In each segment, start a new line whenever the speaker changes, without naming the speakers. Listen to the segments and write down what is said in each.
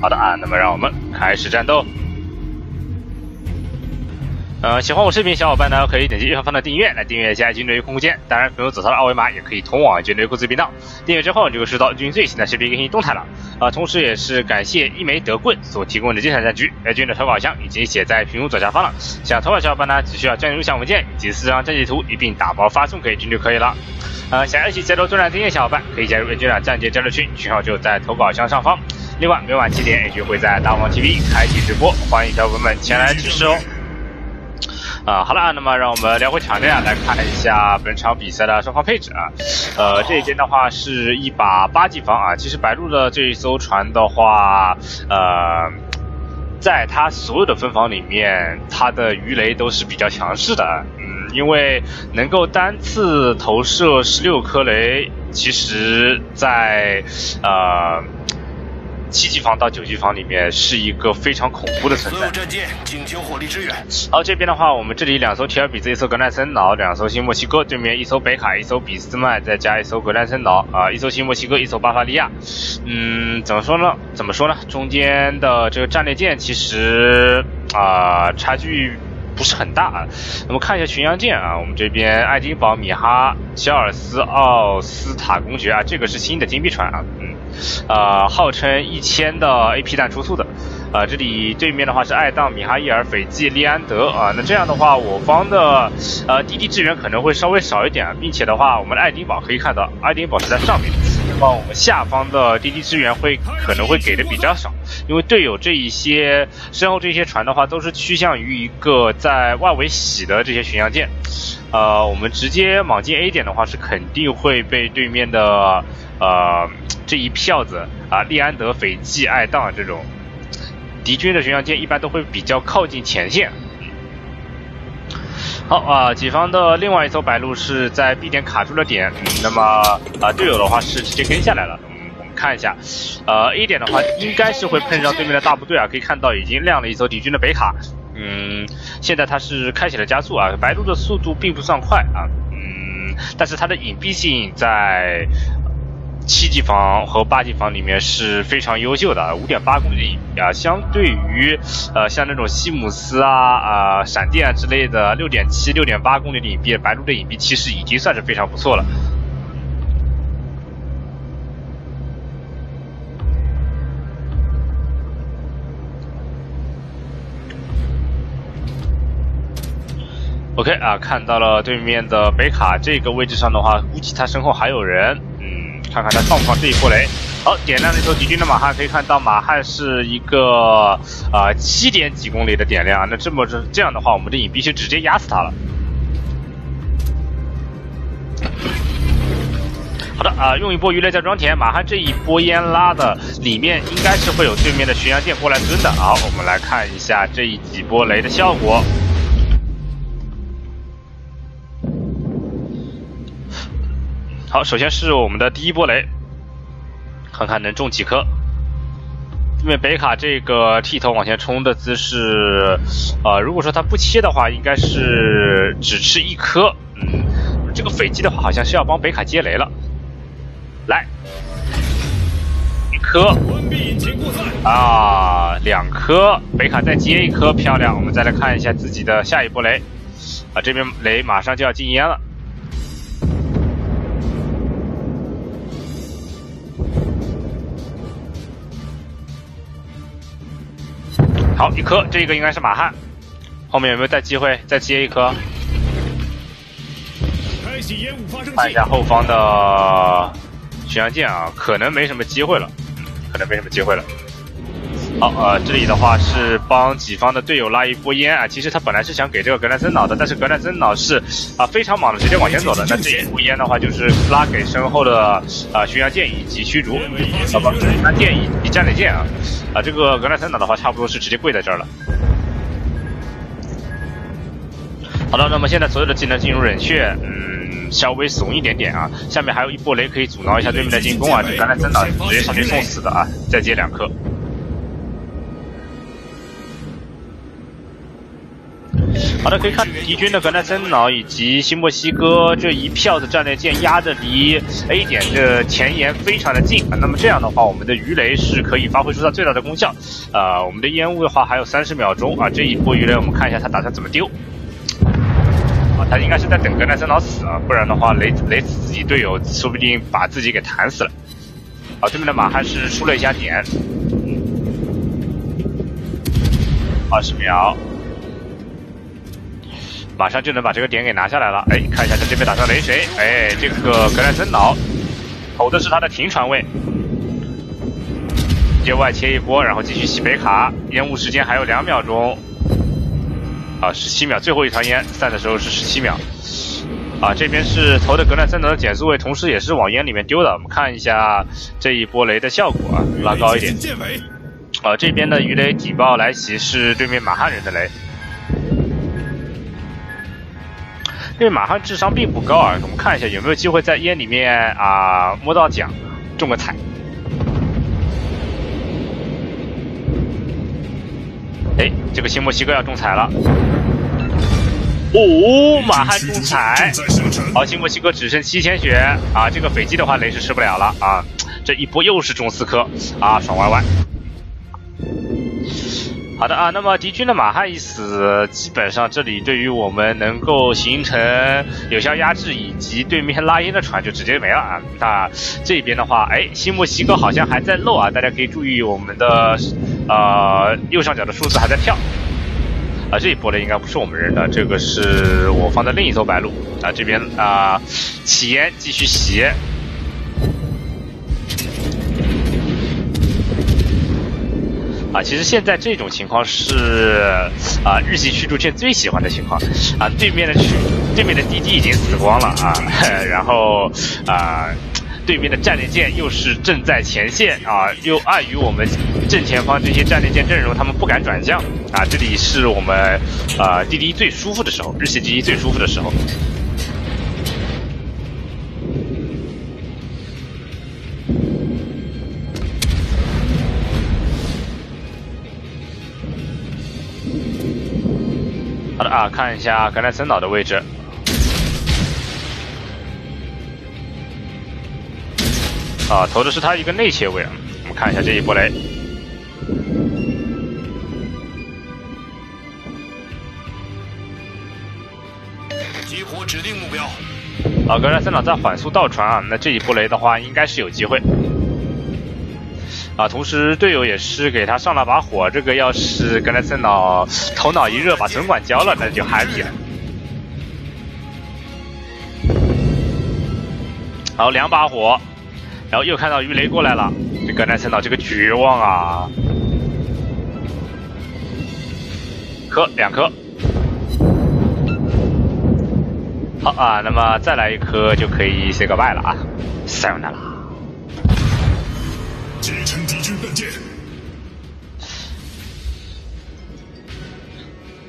好的啊，那么让我们开始战斗。呃，喜欢我视频小伙伴呢，可以点击右上方的订阅来订阅一下军队空间。当然，不用走到的二维码也可以通往军队库子频道。订阅之后，你就会收到军最新的视频更新动态了。啊，同时也是感谢一枚德棍所提供的精彩战局。该军的投稿箱已经写在屏幕左下方了。想投稿小伙伴呢，只需要将录像文件以及四张战绩图一并打包发送给军就可以了。呃，想要一起接受作战经验小伙伴，可以加入军长战舰交流群，群号就在投稿箱上方。另外，每晚七点，A 局会在大王 TV 开启直播，欢迎小伙伴们前来支持哦。啊，好了，那么让我们聊回场内啊，来看一下本场比赛的双方配置啊。呃，这一间的话是一把八级房啊。其实白鹿的这一艘船的话，呃，在它所有的分房里面，它的鱼雷都是比较强势的。嗯，因为能够单次投射十六颗雷，其实，在呃。七级房到九级房里面是一个非常恐怖的存在。所有战舰请求火力支援。好，这边的话，我们这里两艘提尔比兹，一艘格兰森岛，两艘新墨西哥，对面一艘北卡，一艘俾斯麦，再加一艘格兰森岛，啊，一艘新墨西哥，一艘巴伐利亚。嗯，怎么说呢？怎么说呢？中间的这个战列舰其实啊，差距。不是很大啊，那么看一下巡洋舰啊，我们这边爱丁堡米哈乔尔斯奥斯塔公爵啊，这个是新的金币船啊，嗯，啊，号称一千的 AP 弹出速的，啊，这里对面的话是爱当米哈伊尔斐济利安德啊，那这样的话我方的呃地地支援可能会稍微少一点，并且的话我们的爱丁堡可以看到爱丁堡是在上面。那么我们下方的滴滴支援会可能会给的比较少，因为队友这一些身后这些船的话都是趋向于一个在外围洗的这些巡洋舰，呃，我们直接莽进 A 点的话是肯定会被对面的呃这一票子啊利安德、斐济、爱当这种敌军的巡洋舰一般都会比较靠近前线。好啊，己方的另外一艘白鹭是在 B 点卡住了点，那么啊队友的话是直接跟下来了。嗯，我们看一下，呃 A 点的话应该是会碰上对面的大部队啊，可以看到已经亮了一艘敌军的北卡。嗯，现在它是开启了加速啊，白鹭的速度并不算快啊，嗯，但是它的隐蔽性在。七级房和八级房里面是非常优秀的，五点八公里啊，相对于呃像那种西姆斯啊啊闪电啊之类的六点七、六点八公里的隐蔽，白鹿的隐蔽其实已经算是非常不错了。OK 啊，看到了对面的北卡这个位置上的话，估计他身后还有人。看看他放不放这一波雷。好，点亮了一头敌军的马汉，可以看到马汉是一个啊七点几公里的点亮。那这么这这样的话，我们的隐蔽就直接压死他了。好的啊，用一波鱼雷再装填。马汉这一波烟拉的里面应该是会有对面的巡洋舰过来蹲的。好，我们来看一下这一几波雷的效果。好，首先是我们的第一波雷，看看能中几颗。因为北卡这个剃头往前冲的姿势，啊，如果说他不切的话，应该是只吃一颗。嗯，这个斐济的话，好像是要帮北卡接雷了。来，一颗。啊，两颗，北卡再接一颗，漂亮。我们再来看一下自己的下一波雷，啊，这边雷马上就要禁烟了。好，一颗，这一个应该是马汉，后面有没有再机会再接一颗？看一下后方的巡洋舰啊，可能没什么机会了，可能没什么机会了。好，呃，这里的话是帮己方的队友拉一波烟啊。其实他本来是想给这个格兰森岛的，但是格兰森岛是啊非常莽的，直接往前走的。那这一波烟的话，就是拉给身后的啊巡洋舰以及驱逐，啊不，巡洋舰以及战列舰啊。啊，这个格兰森岛的话，差不多是直接跪在这儿了。好的，那么现在所有的技能进入冷却，嗯，稍微怂一点点啊。下面还有一波雷可以阻挠一下对面的进攻啊。这格兰森岛直接上去送死的啊，再接两颗。好的，可以看敌军的格兰森瑙以及新墨西哥这一票的战列舰压着离 A 点的前沿非常的近。那么这样的话，我们的鱼雷是可以发挥出它最大的功效。呃，我们的烟雾的话还有三十秒钟啊。这一波鱼雷我们看一下他打算怎么丢。啊，他应该是在等格兰森瑙死啊，不然的话雷雷死自己队友，说不定把自己给弹死了。好，对面的马汉是出了一下点，二十秒。马上就能把这个点给拿下来了。哎，看一下他这边打上雷谁？哎，这个格兰森瑙投的是他的停船位，接外切一波，然后继续洗北卡。烟雾时间还有两秒钟，啊，十七秒，最后一团烟散的时候是十七秒。啊，这边是投的格兰森瑙的减速位，同时也是往烟里面丢的。我们看一下这一波雷的效果，啊，拉高一点。啊，这边的鱼雷警报来袭是对面马汉人的雷。因为马汉智商并不高啊，我们看一下有没有机会在烟里面啊摸到奖，中个彩。哎，这个新墨西哥要中彩了。哦，马汉中彩，好，新墨西哥只剩七千血啊，这个斐济的话雷是吃不了了啊，这一波又是中四颗啊，爽歪歪。好的啊，那么敌军的马汉一死，基本上这里对于我们能够形成有效压制以及对面拉烟的船就直接没了啊。那这边的话，哎，新墨西哥好像还在漏啊，大家可以注意我们的呃右上角的数字还在跳。啊，这一波呢应该不是我们人的，这个是我方的另一艘白鹭啊。这边啊，起烟继续洗。啊，其实现在这种情况是啊，日系驱逐舰最喜欢的情况啊。对面的驱，对面的滴滴已经死光了啊，然后啊，对面的战列舰又是正在前线啊，又碍于我们正前方这些战列舰阵容，他们不敢转向啊。这里是我们啊滴滴最舒服的时候，日系滴滴最舒服的时候。啊，看一下格兰森岛的位置。啊，投的是他一个内切位啊。我们看一下这一波雷。激活指定目标。啊，格兰森岛在缓速倒船啊，那这一波雷的话，应该是有机会。啊，同时队友也是给他上了把火，这个要是格莱森脑头脑一热把总管交了，那就 happy 了。好，两把火，然后又看到鱼雷过来了，这格莱森脑这个绝望啊！颗两颗，好啊，那么再来一颗就可以 say goodbye 了啊，塞完了。击沉敌军笨舰。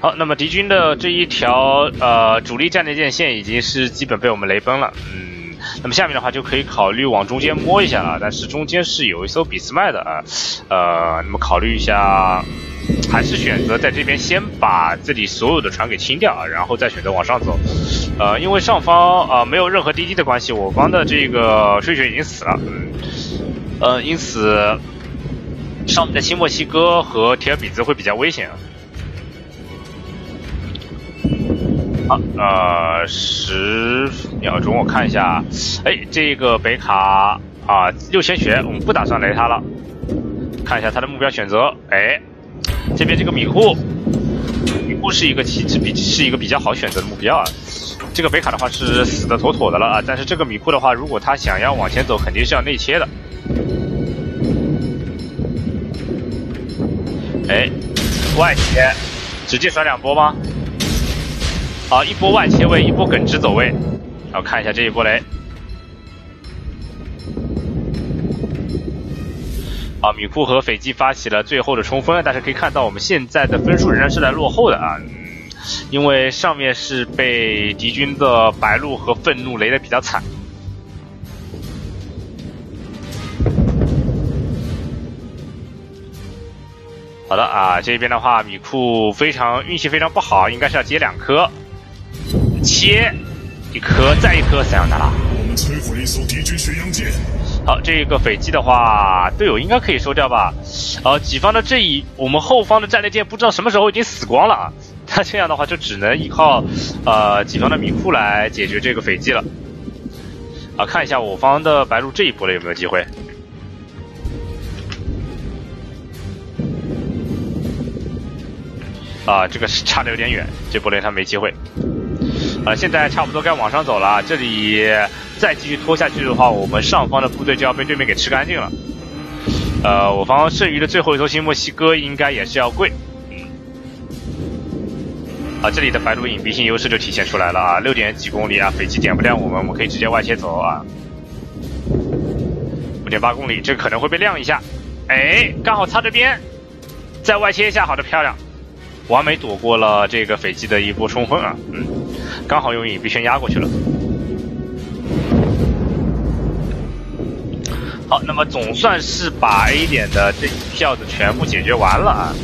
好，那么敌军的这一条呃主力战列舰线已经是基本被我们雷崩了。嗯，那么下面的话就可以考虑往中间摸一下了。但是中间是有一艘俾斯麦的啊，呃，那么考虑一下，还是选择在这边先把这里所有的船给清掉，然后再选择往上走。呃，因为上方啊没有任何滴滴的关系，我方的这个睡雪已经死了。嗯。呃，因此上面的新墨西哥和铁尔比兹会比较危险。好，呃，十秒钟，我看一下，哎，这个北卡啊，六千血，我们不打算雷他了。看一下他的目标选择，哎，这边这个米库，米库是一个其实比是一个比较好选择的目标啊。这个北卡的话是死的妥妥的了啊，但是这个米库的话，如果他想要往前走，肯定是要内切的。哎，外切，直接甩两波吗？好，一波外切位，一波耿直走位。然后，看一下这一波雷。好，米库和斐济发起了最后的冲锋，但是可以看到我们现在的分数仍然是在落后的啊，因为上面是被敌军的白鹿和愤怒雷的比较惨。好的啊，这边的话，米库非常运气非常不好，应该是要接两颗，切一颗，再一颗，三样的啦。
我们摧毁一艘敌军巡洋舰。
好，这个斐济的话，队友应该可以收掉吧？呃，己方的这一，我们后方的战列舰不知道什么时候已经死光了啊。那这样的话，就只能依靠呃己方的米库来解决这个斐济了。啊，看一下我方的白鹿这一波了有没有机会？啊，这个是差的有点远，这波雷他没机会。啊，现在差不多该往上走了，这里再继续拖下去的话，我们上方的部队就要被对面给吃干净了。呃，我方剩余的最后一头新墨西哥应该也是要跪。啊，这里的白鹿隐蔽性优势就体现出来了啊，六点几公里啊，飞机点不亮我们，我们可以直接外切走啊。五点八公里，这可能会被亮一下。哎，刚好擦着边，再外切一下，好的，漂亮。完美躲过了这个斐济的一波冲锋啊，嗯，刚好用隐蔽圈压过去了。好，那么总算是把 A 点的这一票子全部解决完了啊。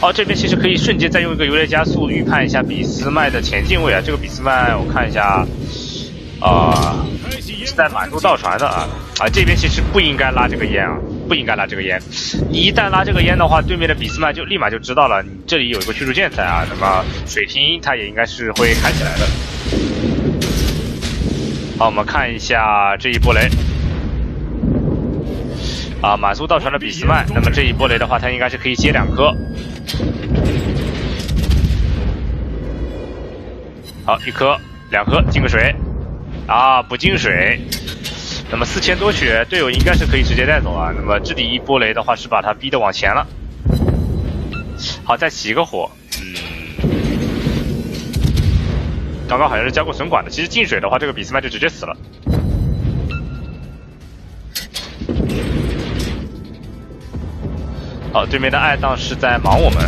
好，这边其实可以瞬间再用一个游猎加速预判一下俾斯麦的前进位啊。这个俾斯麦我看一下，啊，是在满洲造船的啊啊，这边其实不应该拉这个烟啊。不应该拉这个烟，你一旦拉这个烟的话，对面的俾斯麦就立马就知道了，你这里有一个驱逐舰在啊，那么水星它也应该是会开起来的。好，我们看一下这一波雷，啊，满速到船的俾斯麦，那么这一波雷的话，它应该是可以接两颗。好，一颗，两颗，进个水，啊，不进水。那么四千多血，队友应该是可以直接带走啊。那么这里一波雷的话，是把他逼得往前了。好，再起一个火，嗯，刚刚好像是交过损管的。其实进水的话，这个比斯麦就直接死了。好，对面的爱当是在忙我们。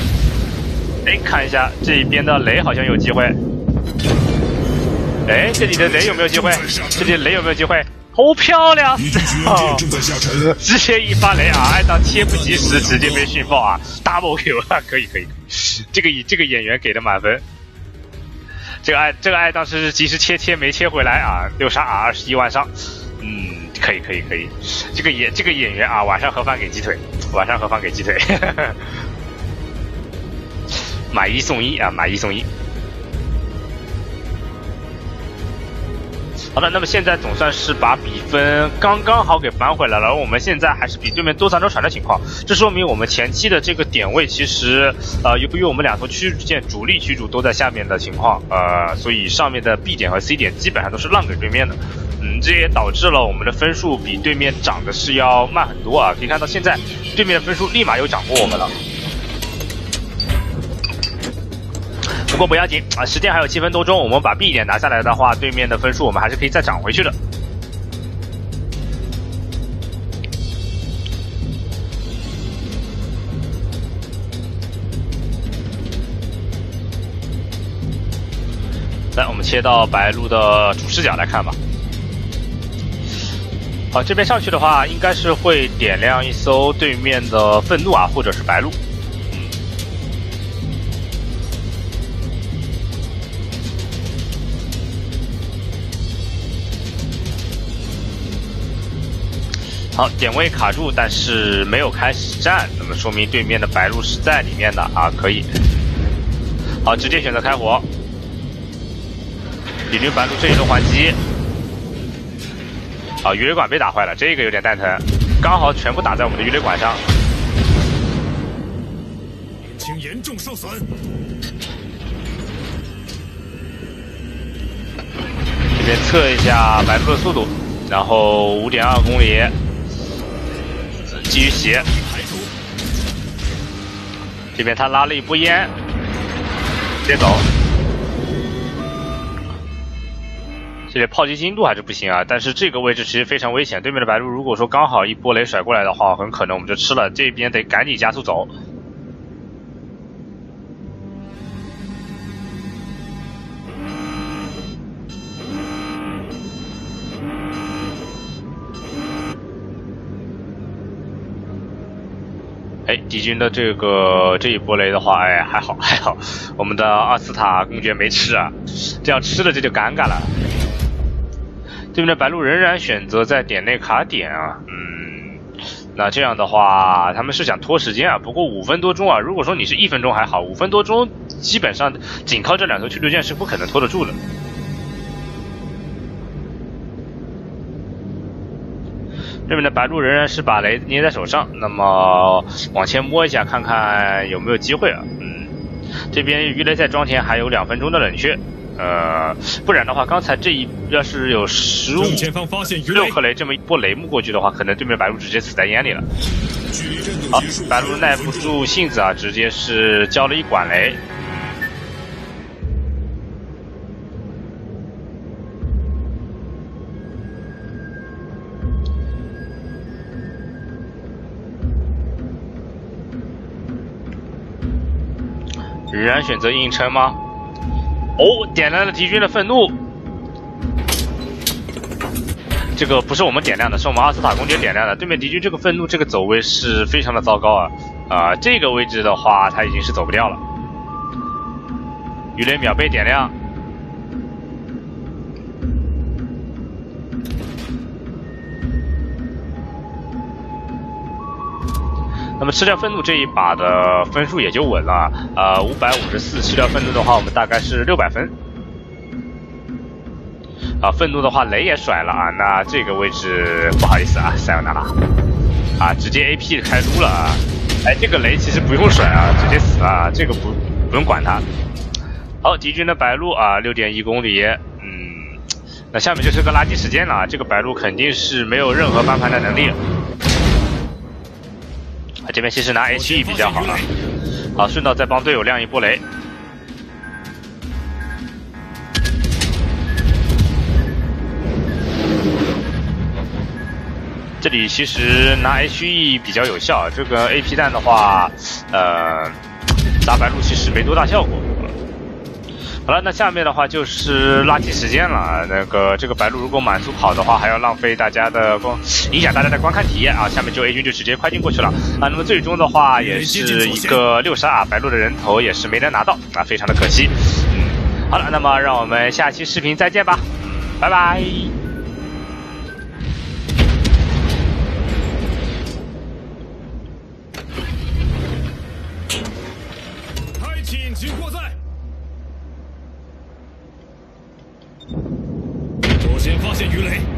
哎，看一下这一边的雷好像有机会。哎，这里的雷有没有机会？这里雷有没有机会？好漂亮！直接一发雷啊！爱当切不及时，直接被训爆啊！double Q 啊！可以可以，这个以这个演员给的满分。这个爱这个爱当时是及时切切没切回来啊！六杀啊，二十一万伤。嗯，可以可以可以。这个演这个演员啊，晚上盒饭给鸡腿，晚上盒饭给鸡腿。买一送一啊！买一送一。好的，那么现在总算是把比分刚刚好给扳回来了。而我们现在还是比对面多三艘船的情况，这说明我们前期的这个点位其实，呃，由于我们两头驱逐舰主力驱逐都在下面的情况，呃，所以上面的 B 点和 C 点基本上都是让给对面的。嗯，这也导致了我们的分数比对面涨的是要慢很多啊。可以看到现在对面的分数立马又涨过我们了。不过不要紧啊，时间还有七分多钟，我们把 B 点拿下来的话，对面的分数我们还是可以再涨回去的。来，我们切到白鹿的主视角来看吧。好，这边上去的话，应该是会点亮一艘对面的愤怒啊，或者是白鹿。好，点位卡住，但是没有开始战，那么说明对面的白鹿是在里面的啊，可以。好，直接选择开火。敌军白鹿这一轮还击。啊，鱼雷管被打坏了，这个有点蛋疼，刚好全部打在我们的鱼雷管上。
引擎严重受损。
这边测一下白鹿的速度，然后五点二公里。继续洗，这边他拉了一波烟，接走。这里炮击精度还是不行啊，但是这个位置其实非常危险。对面的白鹿如果说刚好一波雷甩过来的话，很可能我们就吃了。这边得赶紧加速走。哎，敌军的这个这一波雷的话，哎，还好还好，我们的阿斯塔公爵没吃啊，这样吃了这就尴尬了。对面的白鹿仍然选择在点内卡点啊，嗯，那这样的话他们是想拖时间啊，不过五分多钟啊，如果说你是一分钟还好，五分多钟基本上仅靠这两艘驱逐舰是不可能拖得住的。这边的白鹿仍然是把雷捏在手上，那么往前摸一下，看看有没有机会啊？嗯，这边鱼雷在装填还有两分钟的冷却，呃，不然的话，刚才这一要是有十五六颗雷这么一波雷木过去的话，可能对面白鹿直接死在烟里了。好，白鹿耐不住性子啊，直接是交了一管雷。然选择硬撑吗？哦，点亮了敌军的愤怒。这个不是我们点亮的，是我们阿斯塔公爵点亮的。对面敌军这个愤怒，这个走位是非常的糟糕啊！啊，这个位置的话，他已经是走不掉了。鱼雷秒被点亮。那么吃掉愤怒这一把的分数也就稳了，呃，五百五十四吃掉愤怒的话，我们大概是六百分。啊，愤怒的话雷也甩了啊，那这个位置不好意思啊，塞尔纳拉，啊，直接 A P 开撸了啊，哎，这个雷其实不用甩啊，直接死啊，这个不不用管它。好，敌军的白鹿啊，六点一公里，嗯，那下面就是个垃圾时间了啊，这个白鹿肯定是没有任何翻盘的能力。这边其实拿 H E 比较好啊，好顺道再帮队友亮一波雷。这里其实拿 H E 比较有效，这个 A P 弹的话，呃，打白鹿其实没多大效果。好了，那下面的话就是垃圾时间了。那个这个白鹿如果满足跑的话，还要浪费大家的观，影响大家的观看体验啊。下面就 A 军就直接快进过去了啊。那么最终的话也是一个六杀啊，白鹿的人头也是没能拿到啊，非常的可惜。嗯，好了，那么让我们下期视频再见吧，拜拜。
开启引擎过载。左舷发现鱼雷。